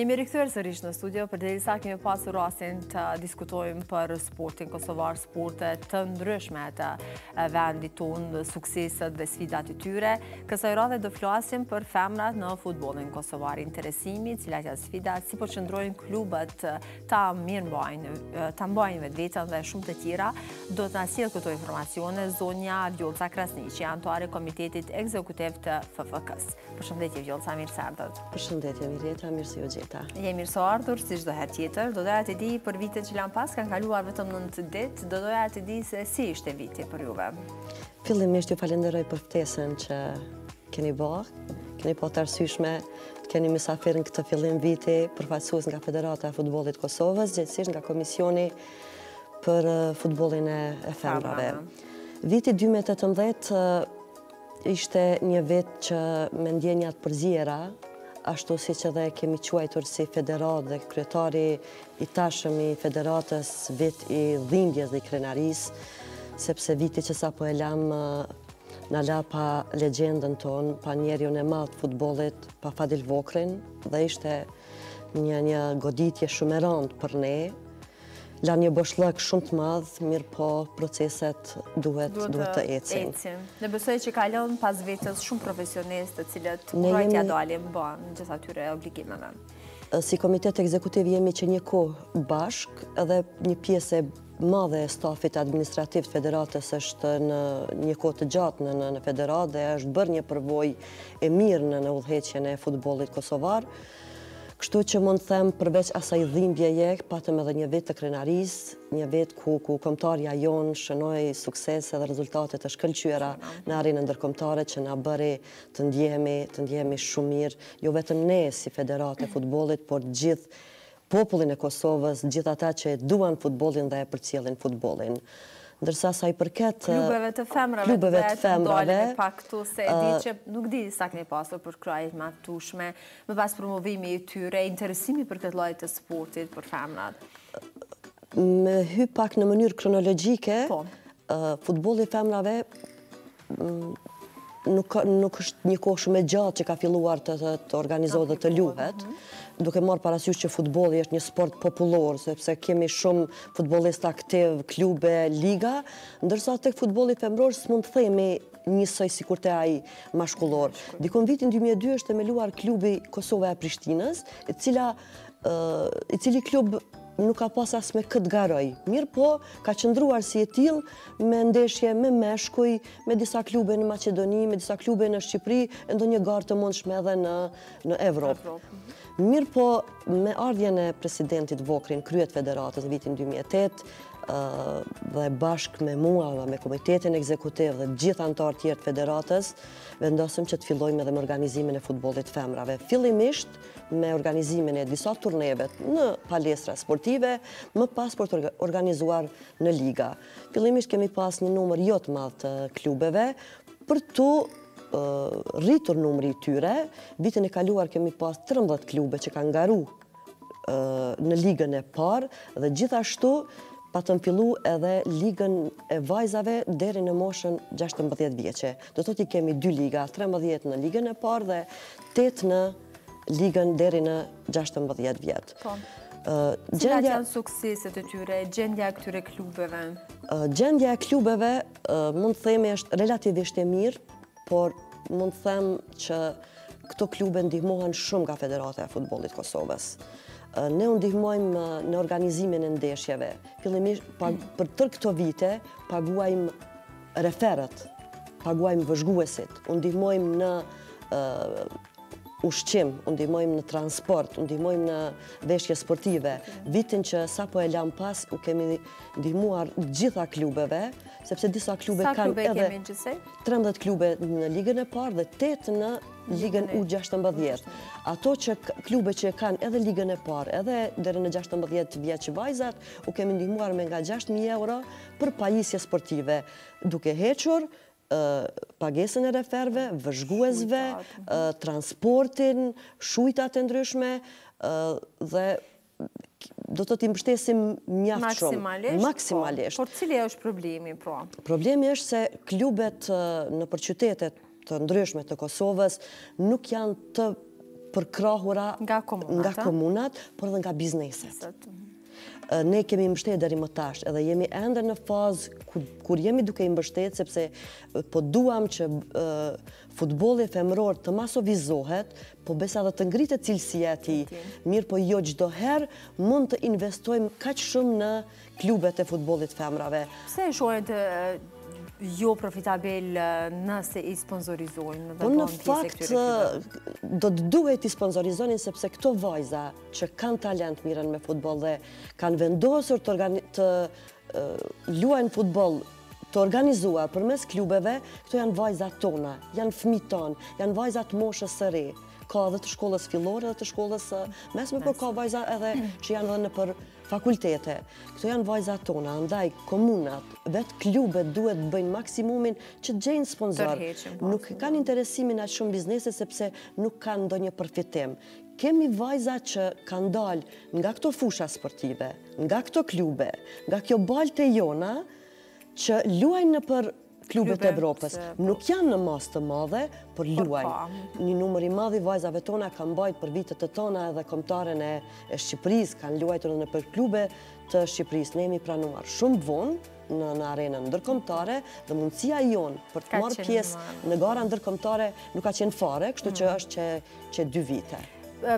Jemi rikthyer sërish në studio, përderisa kemi pasur rastin të diskutojmë për sportin Kosovar, sporte të ndryshme të vendit tonë, sukseset dhe sfidat e tyre. Kësaj radhe do flasim për femrat në futbollin Kosovar, interesimi, cilat janë sfidat, si po qëndrojnë klubet ta mirëmbajnë, ta mbajnë vetveten dhe shumë të tjera, do të na sjellë këto informacione zonja Vjolca Krasniqi, anëtare e Komitetit Ekzekutiv të FFK-së. Përshëndetje Vjolca, mirë se erdhët. Përshëndetje Mirjeta, mirë se ju gjeta. Je e mirëseardhur, si çdo herë tjetër, do doja të di për vitin që lamë pas, kanë kaluar vetëm nëntë ditë, do doja të di se si ishte viti për juve. Fillimisht ju falenderoj për ftesën që Keni ba, keni pa të arsyshme të keni misafir në këtë fillim viti, përfaqësues nga Federata e Futbollit të Kosovës, gjegjësisht nga Komisioni për Futbollin e Femrave. Viti 2018 ishte një vit që me ndjenja të përziera, ashtu siç edhe kemi quajtur si federatë dhe kryetari i tashëm i federatës vit i dhimbjes dhe i krenarisë, sepse viti që sapo e lamë Na la pa legjendën tonë, pa njeriun e madh të futbollit, pa Fadil Vokrrin dhe ishte një një goditje shumë e rëndë për ne. La një boshllëk shumë të madh, mirëpo proceset duhet duhet të ecin. Dhe besoj që ka lënë pas vetes shumë profesionistë të cilët uroj t'ia dalim mbanë gjithë atyre obligimeve. Si komitet ekzekutiv jemi që një kohë bashkë edhe një pjesë e madhe e stafit administrativ të federatës është në një kohë të gjatë në në federatë dhe është bërë një përvojë e mirë në në udhëheqjen e futbollit kosovar. Kështu që mund të them përveç asaj dhimbjeje, patëm edhe një vit të krenarisë, një vit ku, ku kombëtarja jonë shënoi suksese dhe rezultate të shkëlqyera në arenën ndërkombëtare që na bëri të ndjehemi, të ndjehemi shumë mirë, jo vetëm ne si federatë e futbollit, por gjithë popullin e Kosovës, gjithë ata që e duan futbollin dhe e përcjellin futbollin. Ndërsa sa i përket klubeve të femrave, klubeve të femrave, pak këtu se e di që nuk di sa keni pasur përkrahje të mjaftueshme, më pas promovimi i tyre, interesimi për këtë lloj të sportit për femrat. Me hy pak në mënyrë kronologjike, po. futbolli i femrave nuk është një kohë shumë e gjatë që ka filluar të të organizohet dhe të luhet, duke marrë parasysh që futbolli është një sport popullor, sepse kemi shumë futbollistë aktivë, klube, liga, ndërsa te futbolli femëror s'mund të themi njësoj sikur te ai mashkullor. Diku në vitin 2002 është themeluar klubi Kosova e Prishtinës, e cila i cili klub nuk ka pas as me kë të garojë. Mirëpo, ka qëndruar si e tillë, me ndeshje me meshkuj, me disa klube në Maqedoni, me disa klube në Shqipëri, e ndonjë garë të mundshme edhe në Evropë. Mirëpo, me ardhjen e presidentit Vokrri n'krye t'federatës në vitin 2008, dhe bashkë me mua dhe me komitetin ekzekutiv dhe gjithë anëtarët tjerë t'federatës, vendosëm që të fillojme dhe me organizimin e futbollit t'femrave. Fillimisht me organizimin e disa turneve në palestra sportive, më pas për të organizuar në liga. Fillimisht kemi pas një numër jo të madh të klubeve për t'u rritur numri i tyre. Vitin e kaluar kemi pas 13 klube që kanë garu në ligën e parë dhe gjithashtu patëm fillu edhe ligën e vajzave deri në moshën 16 vjeçe. Do thotë i kemi 2 liga, 13 në ligën e parë dhe 8 në ligën deri në 16 vjet. Po. Cilat janë sukseset e tyre, gjendja e këtyre klubeve. Gjendja e klubeve mund të themi është relativisht e mirë, por mund të them që këto klube ndihmohen shumë nga Federata e Futbollit t'Kosovës. Ne u ndihmojmë në organizimin e ndeshjeve. Fillimisht për tërë këto vite paguajmë referët, paguajmë vëzhguesit, u ndihmojmë në ushqim, u ndihmojmë në transport, u ndihmojmë në veshje sportive. Vitin që sapo e lamë pas, u kemi ndihmuar gjitha klubeve, sepse disa klube kanë edhe 13 klube në ligën e parë dhe 8 në ligën U16. Ato që klube që kanë edhe ligën e parë, edhe deri në 16 vjeç vajzat, u kemi ndihmuar me nga 6.000 euro për pajisje sportive, duke hequr pagesën e referëve, vëzhguesve, transportin, shujtat e ndryshme, dhe do thotë i mbështesim mjaft shumë. Maksimalisht? Maksimalisht. Po. Por cili është problemi, po? Problemi është se klubet nëpër qytetet të ndryshme të Kosovës nuk janë të përkrahura nga komunat, por edhe nga bizneset. Ne kemi mbështetë deri më tash edhe jemi ende në fazë kur jemi duke i mbështetë sepse po duam që futbolli femëror të masovizohet, po besa edhe të ngritet cilësia e tij, mirëpo jo çdo herë mund të investojmë kaq shumë në klubet e futbollit t'femrave. Pse e shohin të jo profitabel nëse i sponsorizojnë? Po në fakt, do të duhej t'i sponsorizonin sepse këto vajza, që kanë talent mirren me futboll dhe kanë vendosur të luajnë futboll të organizuar përmes klubeve, këto janë vajza tona, janë fmijë tonë, janë vajza të moshës së re, ka edhe të shkollës fillore dhe të shkollës mesme, por ka vajza edhe që janë edhe nëpër fakultete. Këto janë vajza tona, andaj komunat, vetë klubet duhet të bëjnë maksimumin që të gjejnë sponsor. Nuk kanë interesimin aq shumë bizneset sepse nuk kanë ndonjë përfitim. Kemi vajza që kanë dalë nga këto fusha sportive, nga këto klube, nga kjo baltë e jona që luajnë nëpër klube të Evropës. Nuk janë në masë të madhe, por luajnë. Po. Një numër i madh i vajzave tona kanë mbajt për vite të tona edhe kombëtaren e Shqipërisë, kanë luajtur edhe nëpër klube të Shqipërisë. Ne jemi pranuar shumë vonë. në arenën ndërkombëtare dhe mundësia jonë për të marrë pjesë në gara ndërkombëtare nuk ka qenë fare, kështu që mm. është që dy vite.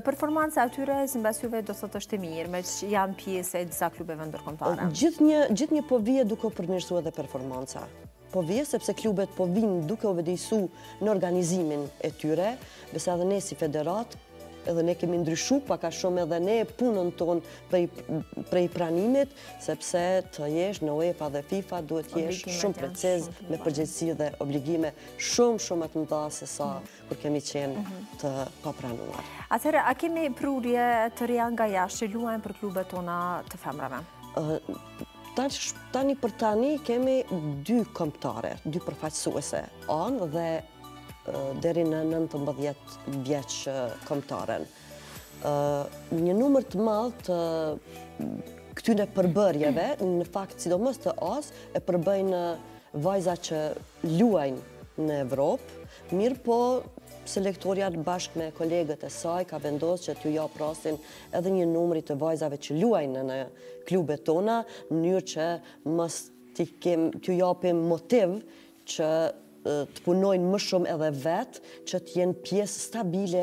Performanca atyre simbas juve do të thotë është e mirë, meqë janë pjesë e disa klubeve ndërkombëtare. Gjithnjë gjithnjë po vjen duke u përmirësuar edhe performanca. Po vjen sepse klubet po vijnë duke u vetëdijesu në organizimin e tyre, besa edhe ne si federatë edhe ne kemi ndryshu pak a shumë edhe ne punën tonë prej, prej pranimit, Sepse të jesh në UEFA dhe FIFA duhet të jesh shumë preciz me përgjegjësi dhe obligime shumë shumë më të mëdha sesa kur kemi qenë mhm. të papranuar. Atëherë, a kemi prurje të reja nga jashtë që luajnë për klubet tona të femrave? Tani për tani kemi dy kombëtare, dy përfaqësuese, A-në dhe deri në 19 vjeç kombëtaren. Një numër të madh të këtyne përbërjeve, në fakt sidomos të A-së, e përbëjnë vajza që luajnë në Evropë, mirëpo selektorja bashkë me kolegët e saj ka vendosë që t'ju jap rastin edhe një numri të vajzave që luajnë në klubet tona, mënyrë që mos t'ju japim motiv që të punojnë më shumë edhe vetë, që të jenë pjesë stabile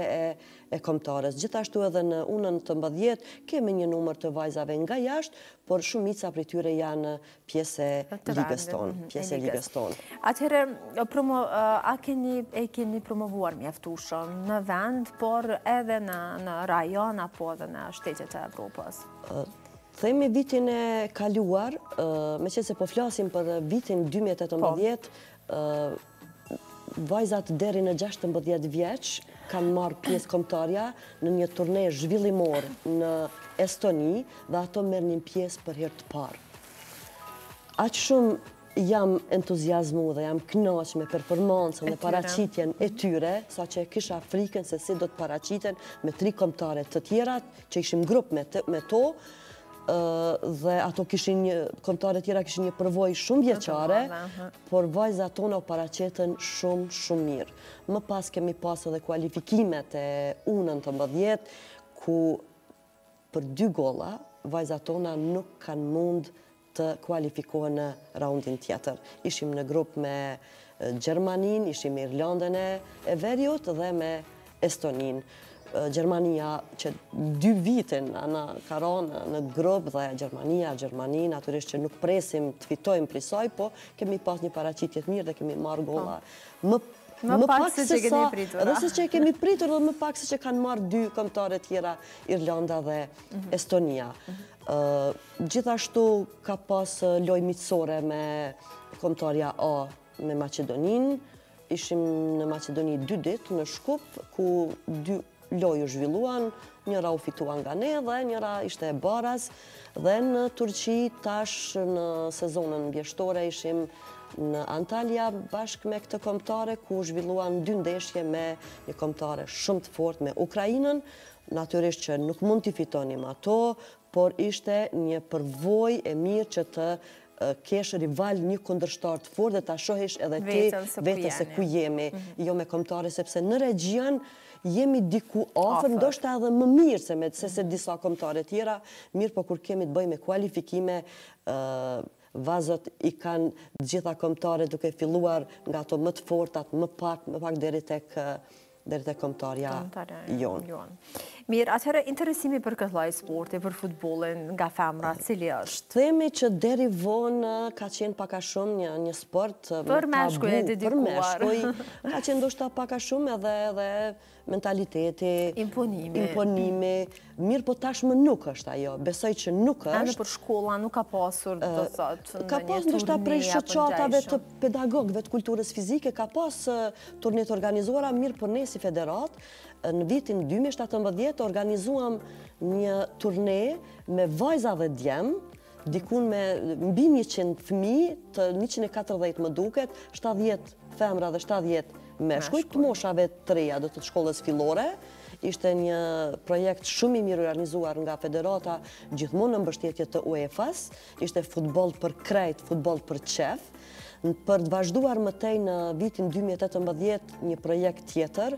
e kombëtares. Gjithashtu edhe në U-nëntëmbëdhjetë, kemi një numër të vajzave nga jashtë, por shumica prej tyre janë pjesë e ligës tonë. Pjesë e ligës tonë. Atëherë, a keni, e keni promovuar mjaftushëm në vend, por edhe në rajon, apo edhe në shtetet e Evropës? Themi vitin e kaluar, meqenëse po flasim për vitin 2018, vajzat deri në 16 vjeç kanë marrë pjesë kombëtarja në një turne zhvillimor në Estoni dhe ato merrnin pjesë për herë të parë. Aq shumë Jam entuziasmu dhe jam knaq me performancën dhe paraqitjen e tyre, saqë e kisha frikën se si do të paraqiten me tri kombëtare të tjera, që ishim grup me to, dhe ato kishin një, kombëtaret tjera kishin një përvojë shumëvjeçare, por vajzat tona u paraqitën shumë, shumë mirë. Më pas kemi pas edhe kualifikimet e U nëntëmbëdhjetë, ku Për dy gola, vajzat tona nuk kanë mund të kualifikohen në raundin tjetër. Ishim në grup me Gjermaninë, ishim me Irlandën e Veriut dhe me Estoninë. Gjermania që dy vite na ka rënë në grup dhe Gjermania, Gjermaninë, natyrisht që nuk presim të fitojmë prej saj, po kemi pas një paraqitje të mirë dhe kemi marrë gola po. më Më pak se që kemi pritur. Edhe se që kemi pritur dhe më pak se që kanë marrë dy kombëtare tjera, Irlanda dhe mhm. Estonia. Mhm. Gjithashtu ka pas lojë miqësore me kombëtarja A me Maqedoninë. Ishim në Maqedoni dy ditë në Shkup, ku dy lojë u zhvilluan, njëra u fitua nga ne dhe njëra ishte e baras dhe në Turqi tash në sezonën vjeshtore ishim në Antalja bashkë me këtë kombëtare ku u zhvilluan dy ndeshje me një kombëtare shumë të fortë me Ukrainën, natyrisht që nuk mund t'i fitonim ato, por ishte një përvojë e mirë që të kesh rival një kundërshtar të fortë dhe ta shohësh edhe ti veten se ku jemi, mhm. jo me kombëtare sepse në regjion Jemi diku afër, ndoshta edhe më mirë se se se disa kombëtare tjera, mirëpo kur kemi të bëjmë me kualifikime, vazot i kanë të gjitha kombëtaret duke filluar nga ato më të fortat, më pak, më pak deri tek deri tek kombëtarja jonë. Mirë, atëherë interesimi për këtë lloj sporti, për futbollin nga femrat, cili është? Themi që deri vonë ka qenë pak a shumë një një sport tabu. Për meshkuj e dedikuar. Për meshkuj, Ka qenë ndoshta pak a shumë edhe edhe mentaliteti, imponimi, imponimi, mirëpo tashmë nuk është ajo, besoj që nuk është. A nëpër shkolla nuk ka pasur do të thotë ka pas ndoshta prej shoqatave të pedagogëve të kulturës fizike, ka pas turne të organizuara mirëpo ne si federatë në vitin 2017 organizuam një turne me vajza dhe djem, Diku me mbi 100 fëmijë të 140 më duket, 70 femra dhe 70 meshkuj të moshave të reja, do të thotë shkollës fillore, ishte një projekt shumë i mirë organizuar nga federata gjithmonë në mbështetje të UEFA-s, ishte futboll për krejt, futboll për qef, për të vazhduar më tej në vitin 2018 një projekt tjetër,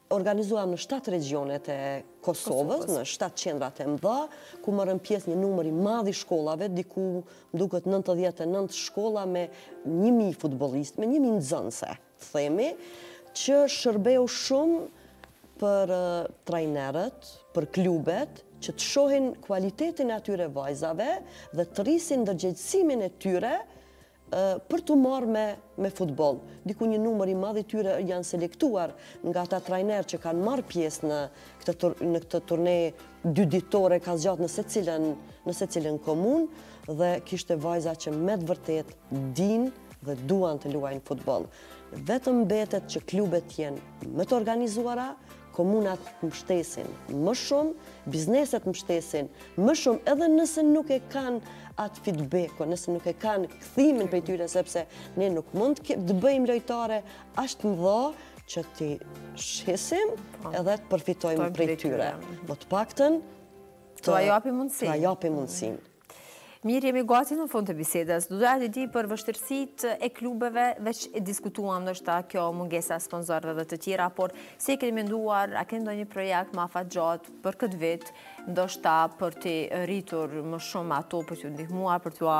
Organizuam në shtatë regjionet e Kosovës, në shtatë qendrat e mëdha, ku morën pjesë një numër i madh i shkollave, diku më duket 99 shkolla me 1000 futbollistë, me 1000 nxënëse, themi, që shërbeu shumë për trajnerët, për klubet, që të shohin kualitetin e atyre vajzave dhe të rrisin ndërgjegjësimin e tyre për t'u marrë me me futboll. Diku një numër i madh i tyre janë selektuar nga ata trajnerë që kanë marrë pjesë në këtë në këtë turne dy ditore ka zgjat në secilën në secilën komunë dhe kishte vajza që me të vërtetë dinë dhe duan të luajnë futboll. Vetëm mbetet që klubet të jenë më të organizuara, Komunat t'i mbështesin më shumë, bizneset t'i mbështesin më shumë edhe nëse nuk e kanë atë feedback-un, nëse nuk e kanë kthimin prej tyre sepse ne nuk mund të bëjmë lojtare aq të mëdha që t'i shesim po. edhe të përfitojmë prej tyre. Po të paktën t'ua japim mundësinë. T'ua japim mundësinë. Mirë, jemi gati në fund të bisedës. Do doja të di për vështirësitë e klubeve, veç e diskutuam ndoshta kjo mungesa e sponsorëve dhe të tjera, por si e keni menduar, a keni ndonjë projekt më afatgjatë për këtë vit, ndoshta për të rritur më shumë ato për t'u ndihmuar, për t'ua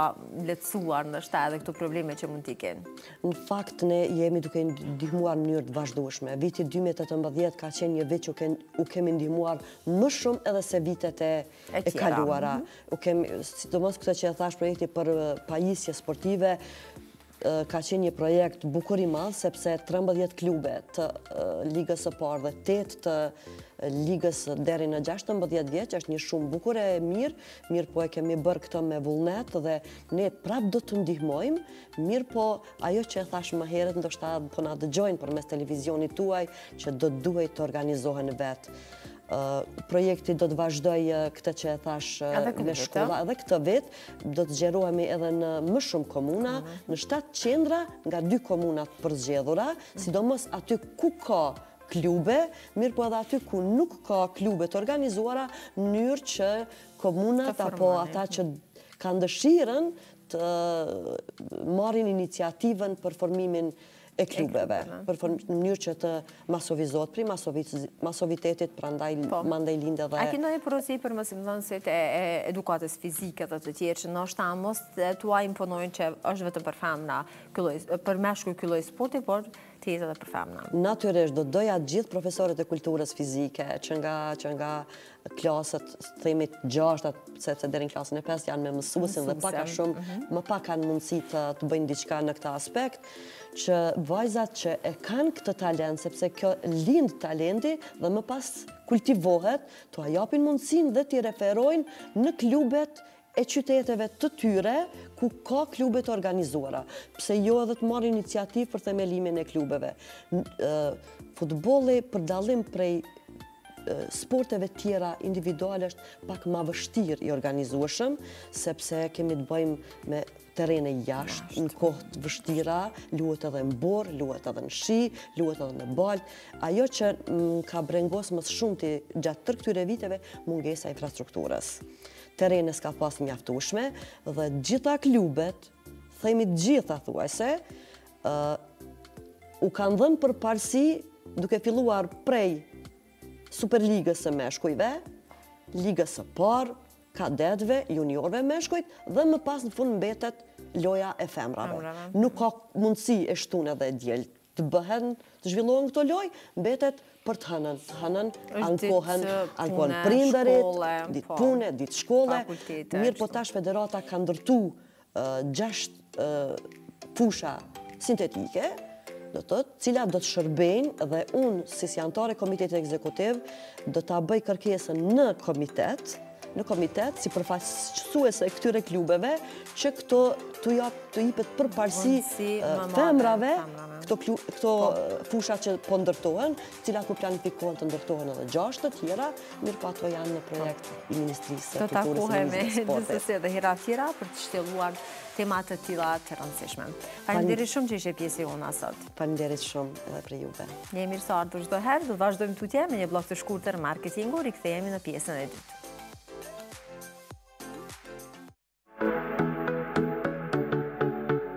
lehtësuar ndoshta edhe këto probleme që mund t'i kenë? Në fakt ne jemi duke ndihmuar në mënyrë të vazhdueshme. Viti 2018 ka qenë një vit që u kemi ndihmuar më shumë edhe se vitet e e kaluara. Sidomos këto që e thash projekti për pajisje sportive, ka qenë një projekt bukur i madh, sepse 13 klube të ligës së parë dhe 8 të ligës deri në 16 vjeç, është një shumë bukur e mirë, mirëpo e kemi bërë këto me vullnet dhe ne prap do të ndihmojmë, mirëpo Ajo që e thashë më herët, ndoshta po na dëgjojnë përmes televizionit tuaj që do të duhej të organizohen vetë. Projekti do të vazhdojë, këtë që e thash me shkolla edhe këtë vit, do të zgjerohemi edhe në më shumë komuna, mhm. në 7 qendra nga 2 komuna të përzgjedhura, mhm. sidomos aty ku ka klube, mirëpo edhe aty ku nuk ka klube të organizuara, në mënyrë që komunat apo ata që kanë dëshirën të marrin iniciativën për formimin e klubeve, për formim, në mënyrë që të masovizohet, prej masovitetit, prandaj, po. mandej lind edhe... A keni ndonjë porosi për mësimdhënësit e edukatës fizike dhe të tjerë, që ndoshta mos t'ua imponojnë që është vetëm për femna, për meshkuj ky lloj sporti, por Tezë dhe për femna. Natyrisht, do të doja gjithë profesorët e kulturës fizike, që nga, që nga klasët, themi, gjashtat, sepse deri n'klasën e pesë, janë me mësuesin dhe pak a shumë, mhm. më pak kanë mundësi të, të bëjnë diçka në këtë aspekt, që vajzat që e kanë këtë talent, sepse kjo lind talenti dhe më pas kultivohet, t'ua japin mundësinë dhe t'i referojnë në klubet e qyteteve të tyre ku ka klube të organizuara, pse jo edhe të marrin iniciativë për themelimin e klubeve. Futbolli për dallim prej sporteve tjera individuale është pak ma vështirë i organizueshëm, sepse kemi të bëjmë me terene jashtë, në kohë të vështira, luhet edhe në borë, luhet edhe në shi, luhet edhe në baltë. Ajo që na ka brengos më së shumti gjatë tërë këtyre viteve, mungesa e infrastrukturës. Terene s'ka pas të mjaftueshme dhe të gjitha klubet, themi të gjitha thuajse, u kanë dhënë përparësi duke filluar prej Superligës së meshkujve, Ligës së parë, kadetve, juniorve meshkujt, dhe më pas në fund mbetet loja e femrave. Nuk ka mundësi e shtunë dhe e diel të bëhen, të zhvillohen këto lojë, mbetet për të hënën. Të hënën ankohen, ankohen prindërit, ditë pune, ditë shkolle. Mirëpo tash federata ka ndërtu gjashtë fusha sintetike, të cilat do të shërbejnë dhe unë, si si anëtare e komitetit ekzekutiv, do ta bëj kërkesën në komitet, në komitet si përfaqësuese e këtyre klubeve që këto t'u jepet përparësi femrave këto këto fusha që po ndërtohen, të cilat po planifikohen të ndërtohen edhe gjashtë të tjera, mirëpo ato janë në projekt i Ministrisë së Kulturës. Do takohemi gjithsesi edhe hera tjera për të shtjelluar tema të tilla të rëndësishme. Faleminderit shumë që ishe pjesë e jona sot. Faleminderit shumë edhe për juve. Jeni e mirëseardhur çdo herë, do të vazhdojmë tutje me një bllok të shkurtër marketingu, rikthehemi në pjesën e dytë.